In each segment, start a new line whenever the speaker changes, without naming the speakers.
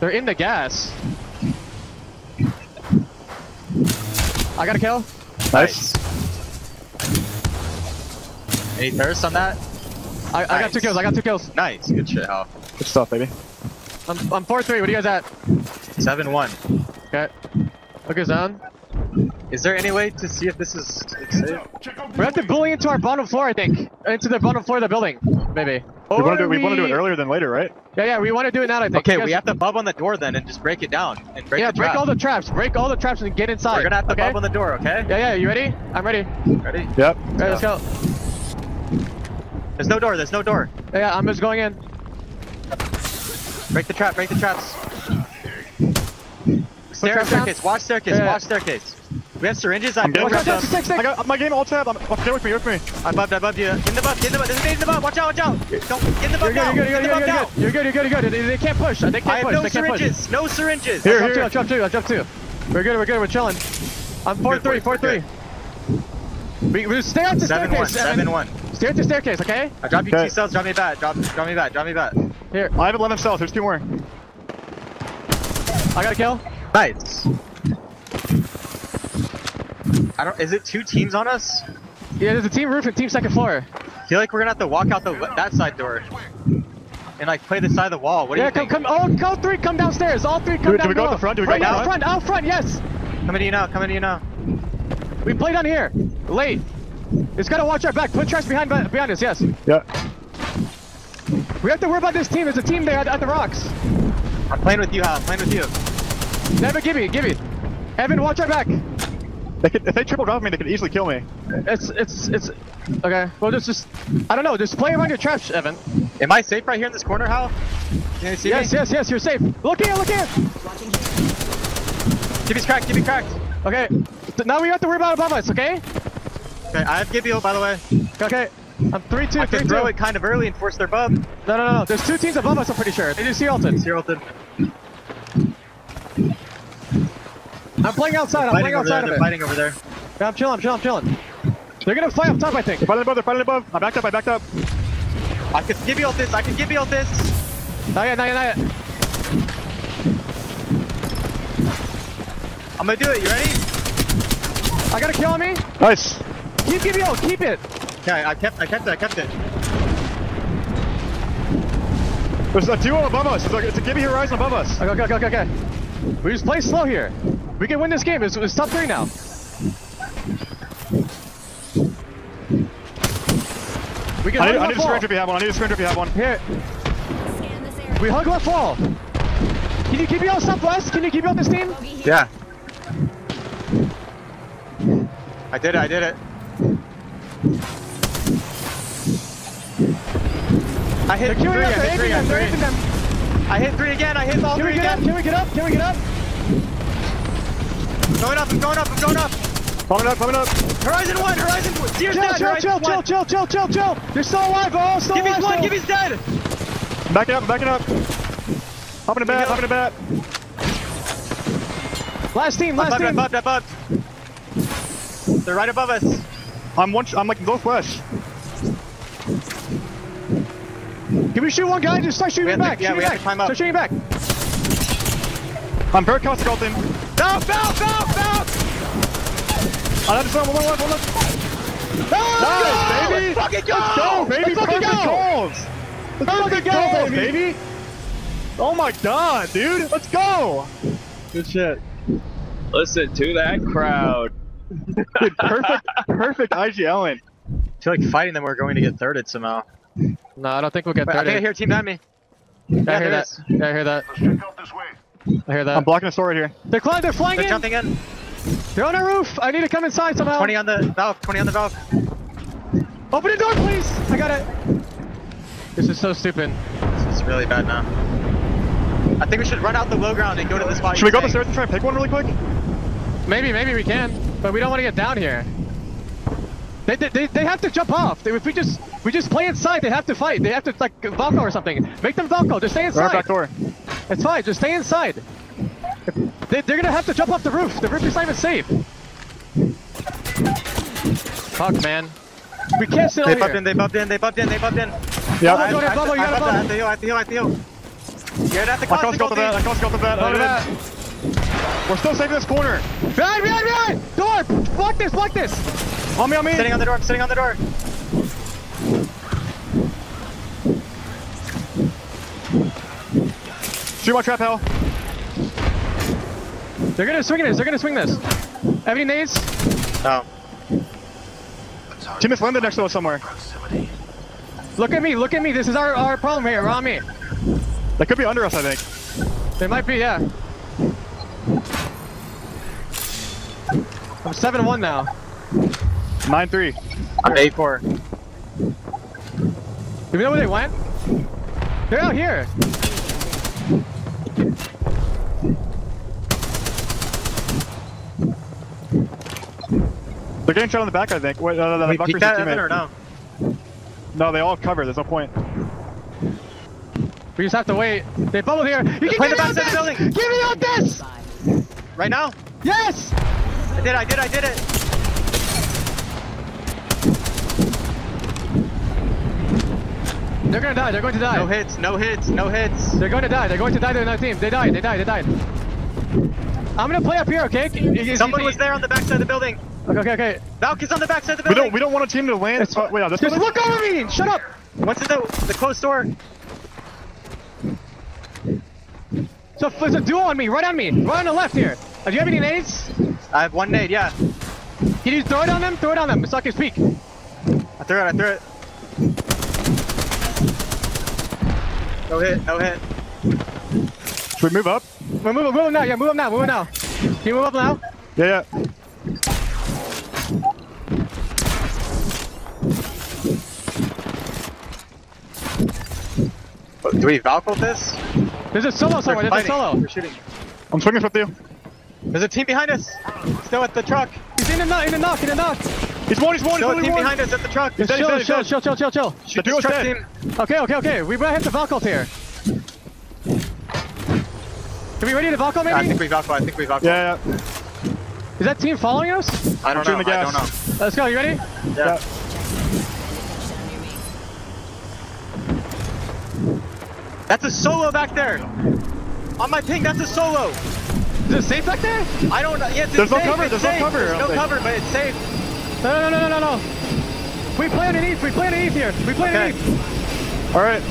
They're in the gas. I got a kill.
Nice.
Any thirst on that?
I, I got two kills. I got two kills.
Nice. Good shit, Hal.
Good stuff, baby.
I'm, I'm 4-3. What are you guys at?
7-1.
Okay. Okay, zone.
Is there any way to see if this is safe?
We have to bully into our bottom floor, I think. Into the bottom floor of the building, maybe.
We want to do, we want to do it earlier than later, right?
Yeah, yeah, we want to do it now, I think.
Okay,
guys-
we have to bub on the door then and just break it down and break
Yeah,
the
break
trap.
all the traps. Break all the traps and get inside.
We're gonna have to
okay?
bub on the door, okay?
Yeah, yeah, you ready? I'm ready.
Ready?
Yep.
Alright, let's go.
There's no door, there's no door.
Yeah, yeah, I'm just going in.
Break the trap, break the traps. Stair,
traps down.
staircase, watch staircase,
Yeah.
watch staircase. We have syringes, I
I'm getting
bubbed
Watch out,
them.
six, six,
I got my game all tabbed. I'm, get with me, get with me.
I bubbed, I bubbed you. In the bub, in the bub, there's a nade in the bub, watch out, watch out! Don't, get in the
You're
bub
good,
now,
you're good, you're good, you're good, you're good, you're good, you're good. They, they can't push. They can't
I have
push.
no
they can't push.
syringes, no syringes!
Here, here.
I'll jump two, I'll jump two. We're good, we're good, we're chilling. I'm 4-3,
Good, we're
4-3. We, we stay up the
7-1,
staircase. Evan.
7-1.
Stay up the staircase, okay?
I drop you
Okay.
two cells, drop me back, drop, drop me back, drop me back.
Here,
I have 11 cells. There's two more.
I got a kill.
Nice. I don't, is it two teams on us?
Yeah, there's a team roof and team second floor.
I feel like we're gonna have to walk out the that side door. And like play the side of the wall. What do
yeah,
you
come,
think?
come, oh, go three, come downstairs. All three come
we- do
down
we go
below.
at the front? Do we go
right
the
out front? Out front, yes.
Coming to you now, coming to you now.
We play down here. Late. It's gotta watch our back. Put trash behind behind us, yes.
Yeah.
We have to worry about this team. There's a team there at, at the rocks.
I'm playing with you, Hal. I'm playing with you.
Never give me, give me. Evan, watch our back.
They could, if they triple drop me, they could easily kill me.
It's, it's, it's. Okay. Well, just, just. I don't know. Just play around your traps, Evan.
Am I safe right here in this corner, Hal? Can you see
Yes,
me?
yes, yes. You're safe. Look here, look here.
Gibby's cracked, Gibby cracked.
Okay. So now we have to worry about above us. Okay.
Okay, I have Gibby, by the way.
Okay. I'm three two,
I
three
can
two.
throw it kind of early and force their bub.
No, no, no, no. There's two teams above us. I'm pretty sure. They do see Alton.
Zero ulted.
I'm playing outside. I'm playing
over there,
outside of
they're
it.
fighting over there.
Yeah, I'm chilling. I'm chilling. I'm chilling. They're gonna fly up top, I think.
Fighting above, they're fighting above. I backed up, I backed up.
I can Gibby ult this, I can Gibby ult this.
Not yet. Not yet. Not yet.
I'm gonna do it, you ready?
I got a kill on me.
Nice.
Keep Gibby ult. Keep it.
Okay, I kept, I kept it, I kept it.
There's a duo above us. It's, like, it's a Gibby Horizon above us.
Okay, okay, okay, okay. We just play slow here. We can win this game. It's, it's top three now. We can
I need,
hug
I need a
wall.
if you have one. I need a syringe if you have one.
Here,
Scan this area.
we hug left wall. Can you keep me on southwest? Can you keep me on this team?
Yeah. I did it, I did it. I hit three,
queuing
I hit three,
aping
I hit three.
them.
I hit three again, I hit all
Can we
three
get up?
again.
Can we get up? Can we get up?
Going up, I'm going up, I'm going up.
Coming up, coming up.
Horizon one, Horizon one. Deer's
Chill,
dead,
chill,
Horizon
chill, chill,
one.
chill, chill, chill, chill. They're still alive, bro. Still
Give me
alive.
one,
still.
give me dead.
I'm backing up, I'm backing up. Hopping in bat, hopping in bat.
Last team,
Above,
last team.
above, above. They're right above us.
I'm one, I'm like low flesh.
Can we shoot one guy? Just start shooting
We
him
have to-
back.
yeah,
shoot
we
him
have
back.
to climb up.
Start shooting back.
I'm very caustic ulting.
Bounce, bounce, bounce, bounce.
I have to one, one, one, one, one. Nice, baby.
Let's fucking go.
Let's go, baby.
Let's fucking
Perfect
go.
goals. Let's fucking
go,
go,
baby.
baby. Oh my god, dude. Let's go. Good shit.
Listen to that crowd.
Dude, perfect, perfect IGLing.
I feel like fighting them, we're going to get thirded somehow.
No, I don't think we'll get
Wait, I
third.
think I hear a team behind me.
I
Yeah,
hear
there
that.
is.
Yeah, I hear that. I hear that.
I'm blocking the store right here.
they're flying. They're flying
They're
in.
jumping in.
They're on our roof. I need to come inside somehow.
20 on the valve, 20 on the valve.
Open the door, please. I got it. This is so stupid.
This is really bad now. I think we should run out the low ground and go to the spot
Should we go up the
saying.
stairs and try and pick one really quick?
Maybe, maybe we can, but we don't want to get down here. They, they, they, they have to jump off. They, if we just we just play inside, they have to fight. They have to like Valko or something. Make them Valko. Just stay
They're our
inside.
back door.
It's fine. Just stay inside. They, they're gonna have to jump off the roof. The roof is not even safe. Fuck, man. We can't sit
They
over
bumped
here.
in, they bumped in, they bumped in, they bumped in.
Yeah.
Hold on, Jordan,
I-
Bubble, you
I-
gotta
I- I
bubble.
have to heal, I have to heal, I have to heal. You're gonna have to
I
cross
cross
the
go to that. I cross go to that.
Look at that.
We're still saving this corner.
Behind, behind, behind! Door! Block this, block this!
On me, on me.
Sitting on the door, I'm sitting on the door.
Shoot my trap, Hal.
They're gonna swing this, they're gonna swing this. Have any nades?
No.
Team is landed next to us somewhere. Proximity.
Look at me, look at me. This is our, our problem here. Around me.
They could be under us, I think.
They might be, yeah. I'm 7-1 now.
9-3.
I'm 8-4.
Do we know where they went? They're out here.
They're getting shot on the back, I think. Wait, no, no, no.
We
the
peek that Evan, or no?
No, they all have cover. There's no point.
We just have to wait. They bubbled here. You can
Play
get
the
me out
backside of the
this!
building.
Get me out this!
Right now?
Yes!
I did, I did, I did it.
They're gonna die. They're going to die.
No hits, no hits, no hits.
They're going to die. They're going to die to another team. They died. They died. They died. I'm gonna play up here, okay? You- you-
Someone was there on the backside of the building.
Okay, okay, okay.
Valk is on the backside of the building.
We don't. We don't want a team to land.
It's-
Oh, wait, yeah, this
Just look over me! Shut up!
What's in the, the closed door?
So there's a duo on me, right on me, right on the left here. Do you have any nades?
I have one nade, yeah.
Can you throw it on them? Throw it on them, so I can speak.
I threw it, I threw it. No hit, no hit.
Should we move up?
Move, move, move now, yeah, move up now, move up now. Can you move up now?
Yeah, yeah.
Do we Valk ult this?
There's a solo somewhere, there's a solo.
We're shooting.
I'm swinging with you.
There's a team behind us. Still at the truck.
He's in the knock, in the knock, in the knock.
He's one. He's one. He's
Still a
only
team
one.
behind us at the truck.
He's dead,
Chill,
dead, he's
chill,
dead.
chill, chill, chill, chill.
Shoot
The
this
duo's
truck
dead.
team.
Okay, okay, okay. We might hit the Valk ult here. Are we ready to Valk
ult
I
think we Valk. I think we Valk.
Yeah, yeah.
Is that team following us?
I don't
shooting
know.
the
I don't know.
Let's go, you ready?
Yeah. That's a solo back there. On my ping, that's a solo.
Is it safe back there?
I don't know. Yes, it's
There's no cover,
it's
there's no cover,
There's no
think.
cover, but it's safe.
No, no, no, no, no, no, no. We play underneath, we play underneath here. We play
Okay.
underneath.
All right.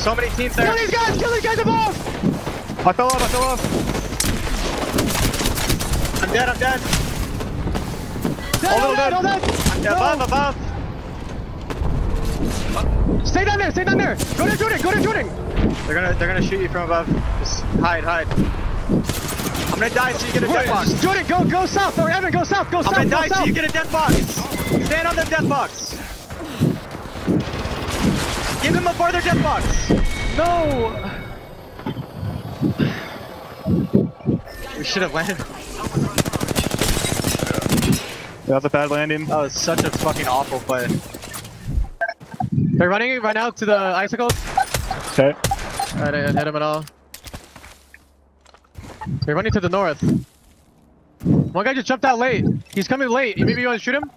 So many teams there.
Kill these guys, kill these guys above!
I fell off. I fell off.
I'm dead. I'm dead.
Dead,
Hold
all
on,
dead,
dead.
all dead!
I'm
No.
above, above.
Stay down there, stay down there! Go to Jordan, go to Jordan!
They're gonna, they're gonna shoot you from above. Just hide, hide. I'm gonna die so you get a death box.
Jordan, go, go south, or Evan, go south, go
I'm
south,
gonna
go
die so you get a death box. Stand on the death box. Give him a farther death box.
No!
We should have landed.
That was a bad landing.
That was such a fucking awful play.
They're running right now to the icicles.
Okay.
I didn't hit him at all. They're running to the north. One guy just jumped out late. He's coming late. Maybe you want to shoot him?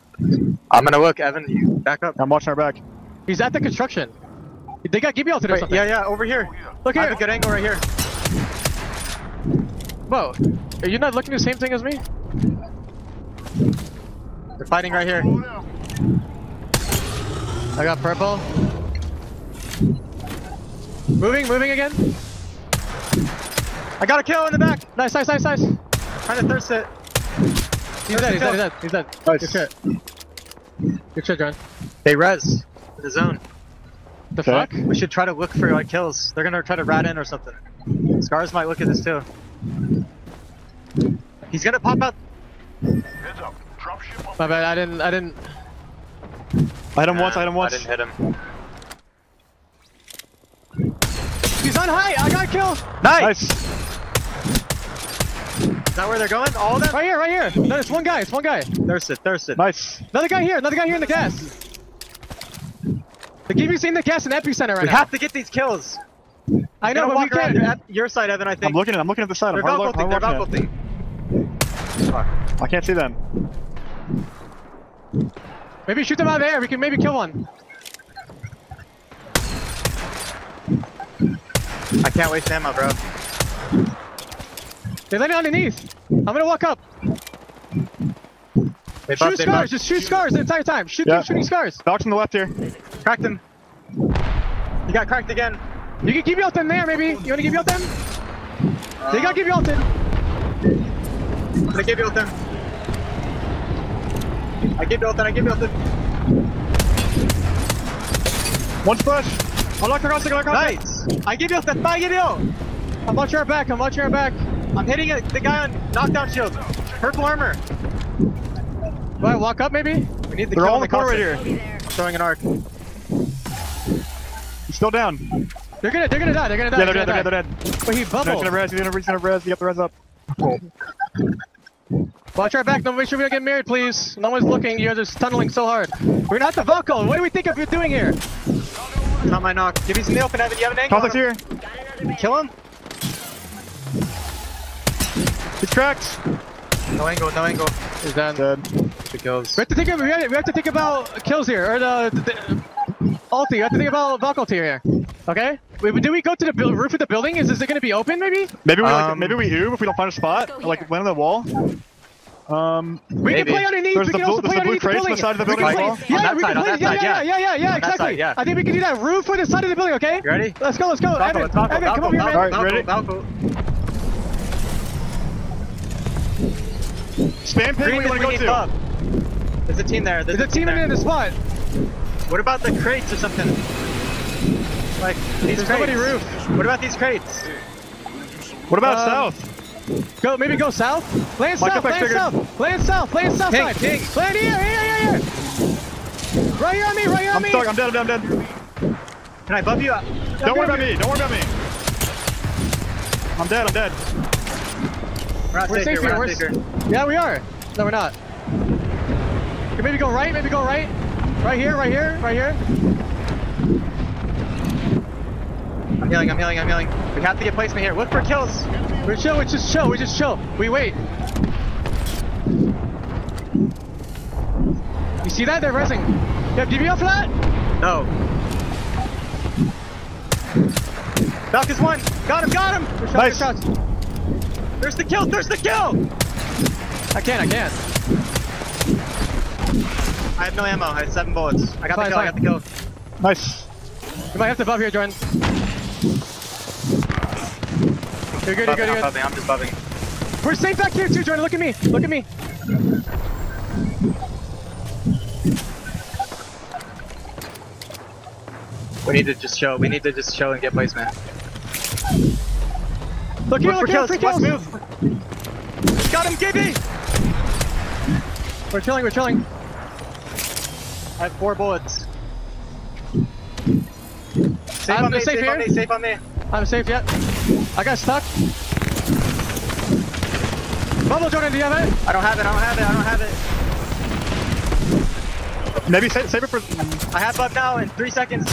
I'm gonna look, Evan. You back up.
I'm watching our back.
He's at the construction. They got Gibby altered or
Wait,
something.
yeah, yeah, over here.
Look here.
I
here.
have a good angle right here.
Whoa. Are you not looking the same thing as me?
They're fighting right here.
I got purple. Moving, moving again.
I got a kill in the back.
Nice, nice, nice, nice.
Trying to thirst it.
He's dead, he's dead, he's dead, he's dead.
Nice.
Good shit. Good shit, John.
They res in the zone.
The
Okay.
fuck?
We should try to look for like kills. They're gonna try to rat in or something. Scars might look at this too. He's gonna pop out.
My bad, I didn't, I didn't.
I hit him once. I hit him once.
I didn't hit him.
He's on high, I got a kill!
Nice.
Nice.
Is that where they're going? All of them?
Right here, right here. No, it's one guy, it's one guy.
Thirsted, thirsted.
Nice.
Another guy here, another guy here in the gas. The GB's in the gas in epicenter right
We
now.
have to get these kills.
I know,
Gonna
but we can't.
at your side, Evan. I think.
I'm
think.
looking. I'm looking at the side.
They're
I'm hard,
Valko thing. They're
hard
Valko
watching
thing. Fuck.
it. I can't see them.
Maybe shoot them out of the air, we can maybe kill one.
I can't waste ammo, bro.
They landed underneath. I'm gonna walk up.
They
Shoot scars. Just shoot scars the entire time. Shoot,
Yeah.
keep shooting scars.
Valk's on the left here.
Cracked him. He got cracked again.
You can keep Yelton there, maybe. You wanna give Yelton? they gotta give Yelton.
I'm gonna give you them. I give you I give you
One splash. I'll lock across, I'll lock across.
Nice! I give you that, I give you!
I'm watching our back. I'm watching our back.
I'm hitting it, the guy on knockdown shield. Purple armor.
Do I walk up, maybe?
We need the
They're all in the corner right here.
Showing an arc.
He's still down.
They're gonna, they're gonna die. They're gonna die.
Yeah, they're dead,
gonna
they're dead,
die.
they're dead.
But he
No, he's gonna
bubbled.
res, he's gonna, he's gonna res, he got the res up.
Watch our back. No, make sure we don't get married, please. No one's looking. You guys are tunneling so hard. We're not the Valko. What do we think of you doing here?
Not my knock. Give me some nail, Evan. You have an angle.
Contact's
on
here.
him. Kill him.
He's cracked.
No angle, no angle.
He's done.
Dead.
The kills.
We have to think. Of, we, have, we have to think about kills here, or the, the, the ulti. We have to think about Valko tier here. Okay. Wait, do we go to the buil- roof of the building? Is, is it gonna be open? Maybe.
Maybe we like,
Um,
maybe we oob if we don't find a spot. Like
here.
land on the wall. Um,
We
Maybe.
can play underneath.
There's
we can
blue-
also play
the blue
underneath the
crates
building.
beside the
We
building
can
as
play-
well?
Yeah, we can play. Yeah, yeah,
yeah.
yeah, yeah, yeah, exactly.
side, yeah.
I think we can do that roof for the side of the building. Okay.
You ready?
Let's go. Let's go. Evan, Evan, Evan, come
Valko,
over here, man.
Alright, ready?
Valko.
spam pin, where
Green
you wanna go
need
to?
pub. There's a team there. There's,
There's a team in the spot.
What about the crates or something? Like these
There's
crates.
nobody roof.
What about these crates?
What about
Um,
south?
Go, maybe go south. Land
Mike,
south. Land
trigger.
south. Land south. Land south
Ping,
side. Land here. Here. Here. Here. Right here on me. Right here on
I'm
me.
stuck, I'm dead, I'm dead, I'm dead.
Can I buff you up?
Don't worry about me, don't worry about me. I'm dead, I'm dead.
We're not
We're
safe
safe
here. We're
We're
safe here.
Yeah, we are. No, we're not. Okay, maybe go right. Maybe go right. Right here. Right here. Right here.
I'm healing. I'm healing. I'm healing. We have to get placement here. Look for kills.
We're chill. We just chill. We just chill. We wait. You see that? They're resing. You have DBL for that?
No. Duck is one. Got him. Got him.
Good shots,
Nice.
good shots.
There's the kill. There's the kill.
I can't. I can't.
I have no ammo. I have seven bullets. I got
Fine,
the kill. I got the kill.
Nice.
You might have to buff here, Jordan. You're good. You're good. You're good.
bubbing. I'm just bubbing.
We're safe back here too, Jordan. Look at me. Look at me.
We need to just show. We need to just show and get placement.
Look here.
Look
here.
kills.
Kills.
move. Got him, GB.
We're chilling. We're chilling.
I have four bullets. Safe
I'm
on me.
safe
Safe on
here.
me. Safe on me.
I'm safe yet. I got stuck. Bubble, Jordan. Do you have it?
I don't have it. I don't have it. I don't have it.
Maybe save, save it for.
I have bub now in three seconds.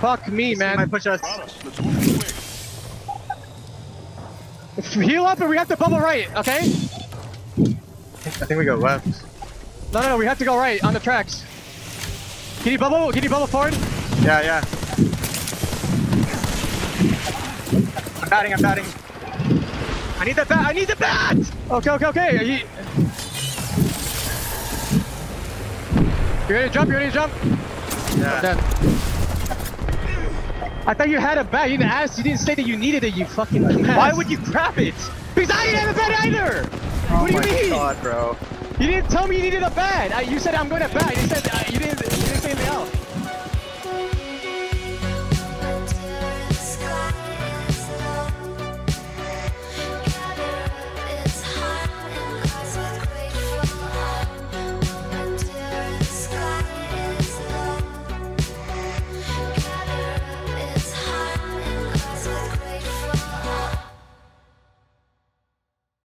Fuck me, man.
push us.
Heal up and we have to bubble right, okay?
I think we go left.
No, no, no, we have to go right on the tracks. Can you bubble? Can you bubble forward?
Yeah, yeah. I'm batting. I'm batting. I need the bat. I need the bat.
Okay, okay, okay. Are you... You ready to jump? You ready to jump?
Yeah.
I thought you had a bat. You didn't ask. You didn't say that you needed it. You fucking. dumbass.
Why would you grab it?
Because I didn't have a bat either. what do you
oh my
mean?
God, bro.
You didn't tell me you needed a bat. I, you said I'm going to bat. You said uh, you didn't. You didn't say anything else.